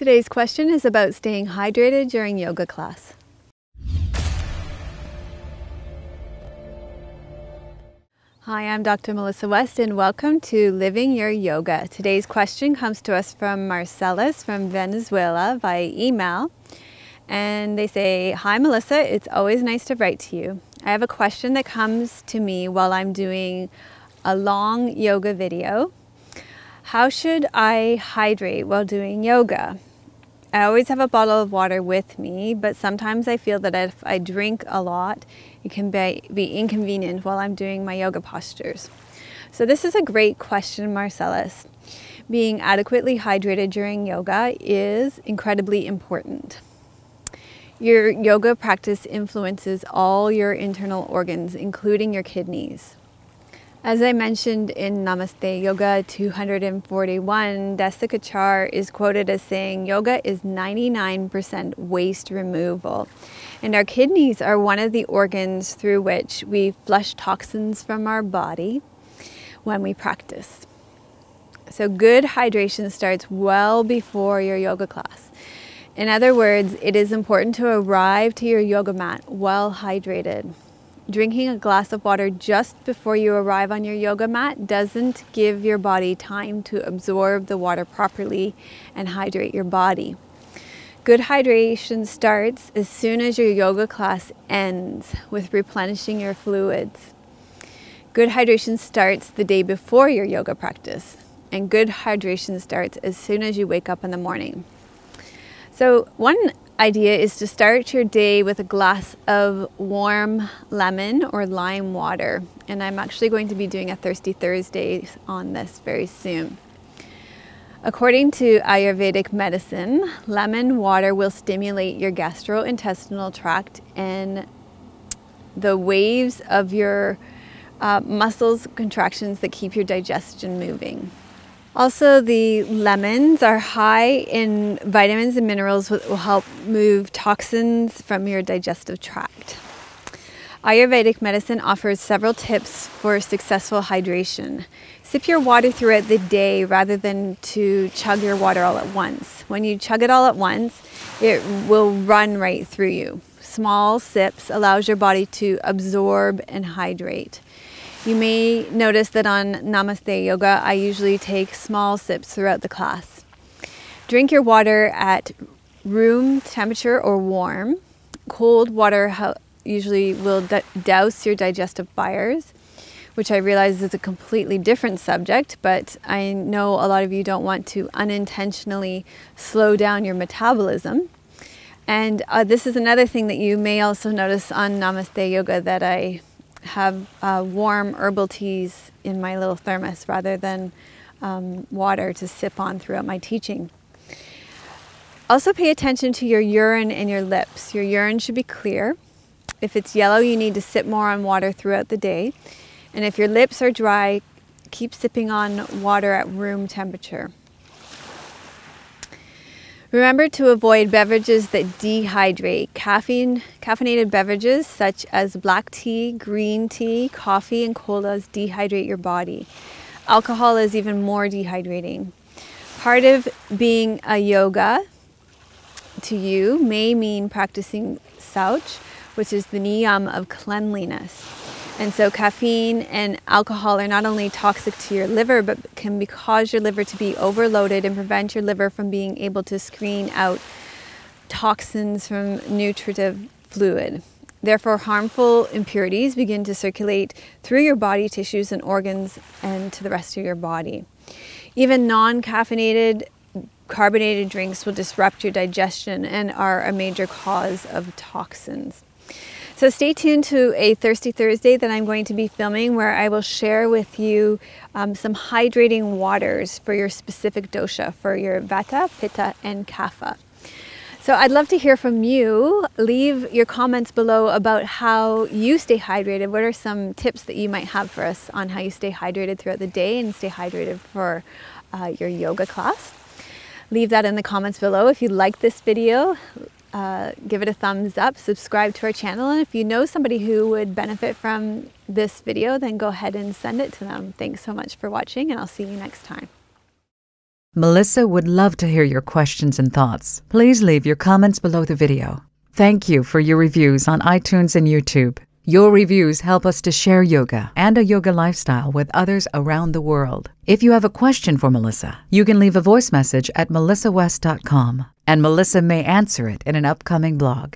Today's question is about staying hydrated during yoga class. Hi, I'm Dr. Melissa West and welcome to Living Your Yoga. Today's question comes to us from Marcelys from Venezuela via email. And they say, Hi Melissa, it's always nice to write to you. I have a question that comes to me while I'm doing a long yoga video. How should I hydrate while doing yoga? I always have a bottle of water with me, but sometimes I feel that if I drink a lot, it can be, be inconvenient while I'm doing my yoga postures. So, this is a great question, Marcelys. Being adequately hydrated during yoga is incredibly important. Your yoga practice influences all your internal organs, including your kidneys. As I mentioned in Namaste Yoga 241, Desikachar is quoted as saying, Yoga is 99% waste removal. And our kidneys are one of the organs through which we flush toxins from our body when we practice. So, good hydration starts well before your yoga class. In other words, it is important to arrive to your yoga mat well hydrated. Drinking a glass of water just before you arrive on your yoga mat doesn't give your body time to absorb the water properly and hydrate your body. Good hydration starts as soon as your yoga class ends with replenishing your fluids. Good hydration starts the day before your yoga practice, and good hydration starts as soon as you wake up in the morning. So, one idea is to start your day with a glass of warm lemon or lime water. And I'm actually going to be doing a Thirsty Thursday on this very soon. According to Ayurvedic medicine, lemon water will stimulate your gastrointestinal tract and the waves of your uh, muscles contractions that keep your digestion moving. Also, the lemons are high in vitamins and minerals that will help move toxins from your digestive tract. Ayurvedic medicine offers several tips for successful hydration. Sip your water throughout the day rather than to chug your water all at once. When you chug it all at once, it will run right through you. Small sips allows your body to absorb and hydrate. You may notice that on Namaste Yoga, I usually take small sips throughout the class. Drink your water at room temperature or warm. Cold water usually will douse your digestive fires, which I realize is a completely different subject, but I know a lot of you don't want to unintentionally slow down your metabolism. And uh, this is another thing that you may also notice on Namaste Yoga that I have uh, warm herbal teas in my little thermos rather than um, water to sip on throughout my teaching. Also, pay attention to your urine and your lips. Your urine should be clear. If it's yellow, you need to sip more on water throughout the day. And if your lips are dry, keep sipping on water at room temperature. Remember to avoid beverages that dehydrate. Caffeine, caffeinated beverages such as black tea, green tea, coffee, and colas dehydrate your body. Alcohol is even more dehydrating. Part of being a yoga to you may mean practicing Saucha, which is the niyam of cleanliness. And so caffeine and alcohol are not only toxic to your liver, but can cause your liver to be overloaded and prevent your liver from being able to screen out toxins from nutritive fluid. Therefore, harmful impurities begin to circulate through your body tissues and organs and to the rest of your body. Even non caffeinated carbonated drinks will disrupt your digestion and are a major cause of toxins. So stay tuned to a Thirsty Thursday that I'm going to be filming where I will share with you um, some hydrating waters for your specific dosha, for your Vata, Pitta, and Kapha. So I'd love to hear from you. Leave your comments below about how you stay hydrated. What are some tips that you might have for us on how you stay hydrated throughout the day and stay hydrated for uh, your yoga class? Leave that in the comments below. If you like this video, uh, give it a thumbs up, subscribe to our channel, and if you know somebody who would benefit from this video, then go ahead and send it to them. Thanks so much for watching, and I'll see you next time. Melissa would love to hear your questions and thoughts. Please leave your comments below the video. Thank you for your reviews on iTunes and YouTube. Your reviews help us to share yoga and a yoga lifestyle with others around the world. If you have a question for Melissa, you can leave a voice message at melissawest.com and Melissa may answer it in an upcoming blog.